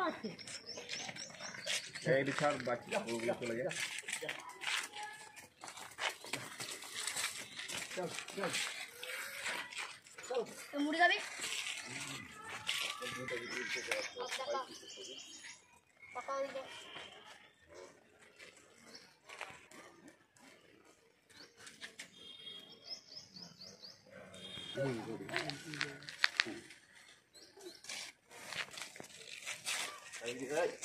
Eh, bicara baca dulu gitu lagi. Go, go. Go. Kamu udah habis? Bakal udah. Thank you. ঠিক আছে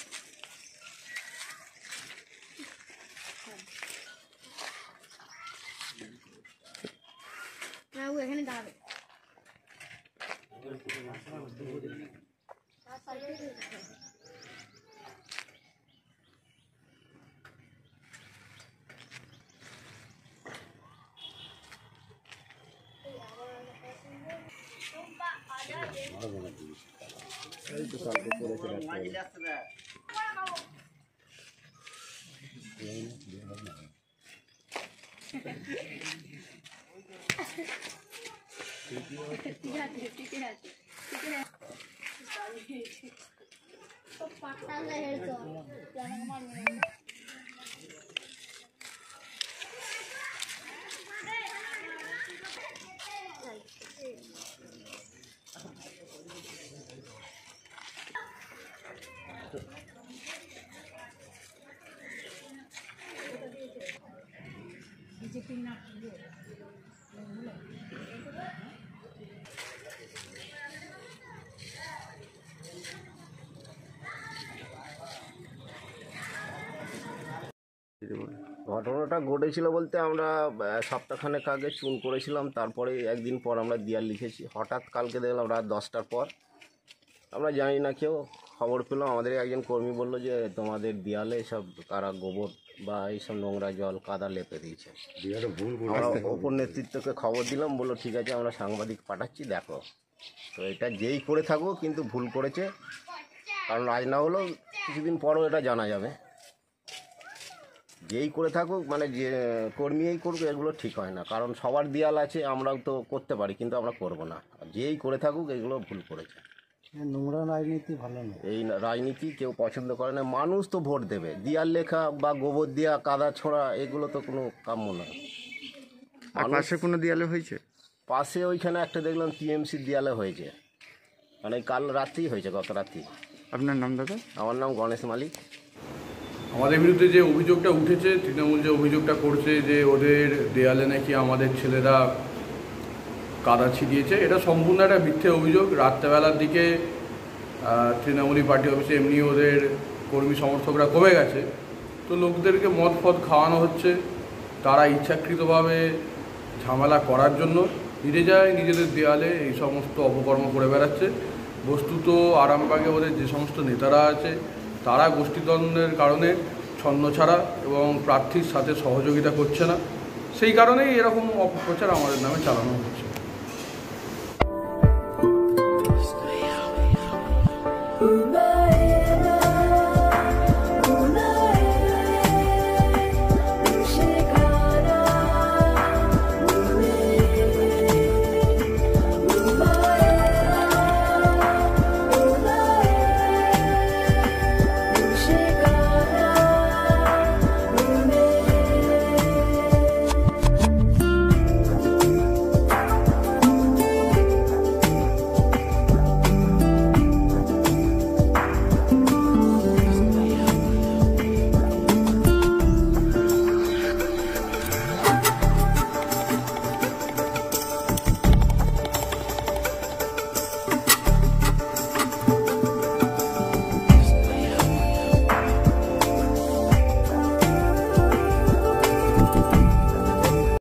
ঠিক আছে ঠিক तो पट्टा ले तो ঘটনাটা ঘটেছিল বলতে আমরা সপ্তাহখানেক আগে চুন করেছিলাম তারপরে একদিন পর আমরা দিয়াল লিখেছি। হঠাৎ কালকে দেখলাম রাত দশটার পর। আমরা জানি না কেউ খবর পেলাম। আমাদের একজন কর্মী বলল যে তোমাদের দেয়ালে সব তারা গোবর বা এইসব নোংরা জল কাদা লেপে দিয়েছে? আমরা ওপর নেতৃত্বকে খবর দিলাম বলল ঠিক আছে আমরা সাংবাদিক পাঠাচ্ছি দেখো। তো এটা যেই করে থাকো কিন্তু ভুল করেছে। কারণ আজ না হলেও কিছুদিন পরও এটা জানা যাবে। যেই করে থাকুক মানে যে কর্মীই করুক এগুলো ঠিক হয় না। কারণ সবার দেয়াল আছে আমরাও তো করতে পারি কিন্তু আমরা করব না। আর যেই করে থাকুক এগুলো ভুল করেছে। নোংরা রাজনীতি ভালো নয়। এই রাজনীতি কেউ পছন্দ করে না মানুষ তো ভোট দেবে। দিয়াল লেখা বা গোবর দেওয়া কাদা ছোড়া এগুলো তো কোনো কাম্য নয়। আর পাশে কোনো দেয়ালে হয়েছে? পাশে ওইখানে একটা দেখলাম টিএমসি দেয়ালে হয়েছে। মানে কাল রাত্রেই হয়েছে গত রাত্রি আপনার নাম দাদা? আমার নাম গণেশ মালিক। আমাদের বিরুদ্ধে যে অভিযোগটা উঠেছে, তৃণমূল যে অভিযোগটা করছে যে ওদের দেয়ালে নাকি আমাদের ছেলেরা কাদা ছিটিয়েছে, এটা সম্পূর্ণ একটা মিথ্যে অভিযোগ। রাত্রেবেলার দিকে তৃণমূলী পার্টি অফিসে এমনি ওদের কর্মী সমর্থকরা কমে গেছে। তো লোকদেরকে মদ ফদ খাওয়ানো হচ্ছে। তারা ইচ্ছাকৃতভাবে ঝামেলা করার জন্য নিজে যায়, নিজেদের দেয়ালে এই সমস্ত অপকর্ম করে বেড়াচ্ছে। বস্তুত আরামবাগে ওদের যে সমস্ত নেতারা আছে তারা গোষ্ঠীদ্বন্দ্বের কারণে ছন্নছাড়া এবং প্রার্থীর সাথে সহযোগিতা করছে না। সেই কারণেই এরকম অপপ্রচার আমাদের নামে চালানো হচ্ছে।